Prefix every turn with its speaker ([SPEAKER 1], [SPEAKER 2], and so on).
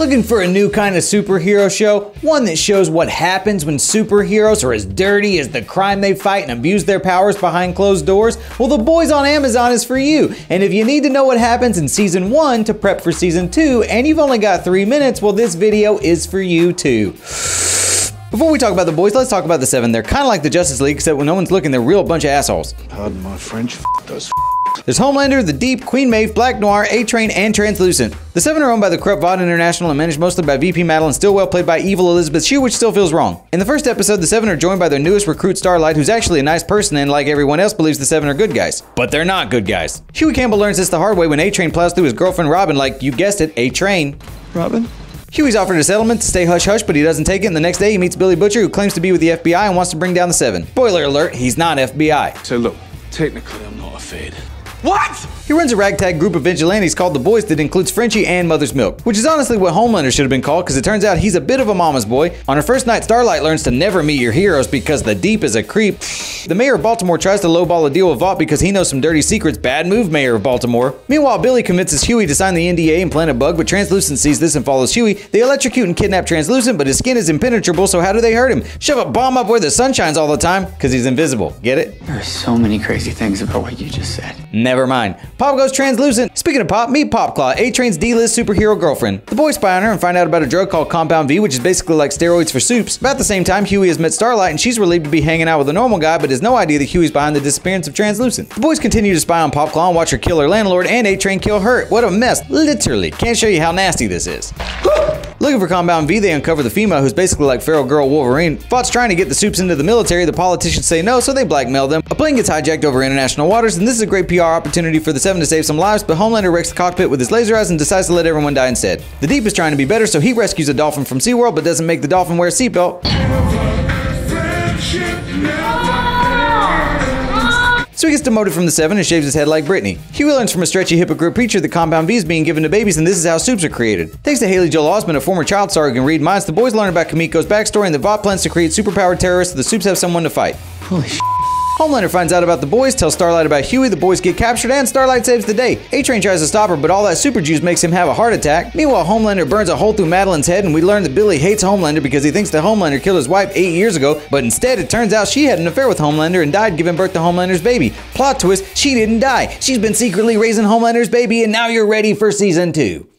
[SPEAKER 1] Looking for a new kind of superhero show? One that shows what happens when superheroes are as dirty as the crime they fight and abuse their powers behind closed doors? Well, The Boys on Amazon is for you. And if you need to know what happens in season one to prep for season two, and you've only got three minutes, well, this video is for you too. Before we talk about the boys, let's talk about the seven. They're kind of like the Justice League, except when no one's looking, they're real bunch of assholes.
[SPEAKER 2] Pardon my French, those
[SPEAKER 1] There's Homelander, The Deep, Queen Maeve, Black Noir, A-Train, and Translucent. The seven are owned by the corrupt Vought International and managed mostly by VP Madeline Stillwell, played by evil Elizabeth Shue, which still feels wrong. In the first episode, the seven are joined by their newest recruit, Starlight, who's actually a nice person and, like everyone else, believes the seven are good guys. But they're not good guys. Hughie Campbell learns this the hard way when A-Train plows through his girlfriend Robin, like, you guessed it, A-Train.
[SPEAKER 2] Robin?
[SPEAKER 1] Hughie's offered a settlement to stay hush hush, but he doesn't take it. And the next day, he meets Billy Butcher, who claims to be with the FBI and wants to bring down the Seven. Spoiler alert, he's not FBI.
[SPEAKER 2] So look, technically I'm not a Fed. What?
[SPEAKER 1] He runs a ragtag group of vigilantes called the Boys that includes Frenchie and Mother's Milk, which is honestly what Homelander should have been called because it turns out he's a bit of a mama's boy. On her first night, Starlight learns to never meet your heroes because the Deep is a creep. The mayor of Baltimore tries to lowball a deal with Vought because he knows some dirty secrets. Bad move, mayor of Baltimore. Meanwhile, Billy convinces Hughie to sign the NDA and plant a bug, but Translucent sees this and follows Hughie. They electrocute and kidnap Translucent, but his skin is impenetrable, so how do they hurt him? Shove a bomb up where the sun shines all the time because he's invisible. Get it?
[SPEAKER 3] There are so many crazy things about what you just said.
[SPEAKER 1] Never mind. Pop goes translucent. Speaking of Pop, meet Popclaw, A-Train's D-list superhero girlfriend. The boys spy on her and find out about a drug called Compound V, which is basically like steroids for supes. About the same time, Hughie has met Starlight and she's relieved to be hanging out with a normal guy, but has no idea that Hughie's behind the disappearance of Translucent. The boys continue to spy on Popclaw and watch her kill her landlord and A-Train kill her. What a mess. Literally. Can't show you how nasty this is. Looking for Compound V, they uncover the female who's basically like Feral Girl Wolverine. Vought's trying to get the supes into the military, the politicians say no, so they blackmail them. A plane gets hijacked over international waters, and this is a great PR opportunity for the Seven to save some lives, but Homelander wrecks the cockpit with his laser eyes and decides to let everyone die instead. The Deep is trying to be better, so he rescues a dolphin from SeaWorld, but doesn't make the dolphin wear a seatbelt. So he gets demoted from the Seven and shaves his head like Britney. Hughie learns from a stretchy hypocrite preacher that Compound V is being given to babies and this is how supes are created. Thanks to Haley Joel Osment, a former child star who can read minds, the boys learn about Kimiko's backstory and the Vought plans to create superpowered terrorists so the supes have someone to fight.
[SPEAKER 3] Holy sh!
[SPEAKER 1] Homelander finds out about the boys, tells Starlight about Hughie, the boys get captured, and Starlight saves the day. A-Train tries to stop her, but all that super juice makes him have a heart attack. Meanwhile, Homelander burns a hole through Madeline's head, and we learn that Billy hates Homelander because he thinks that Homelander killed his wife eight years ago, but instead it turns out she had an affair with Homelander and died giving birth to Homelander's baby. Plot twist, she didn't die. She's been secretly raising Homelander's baby, and now you're ready for season two.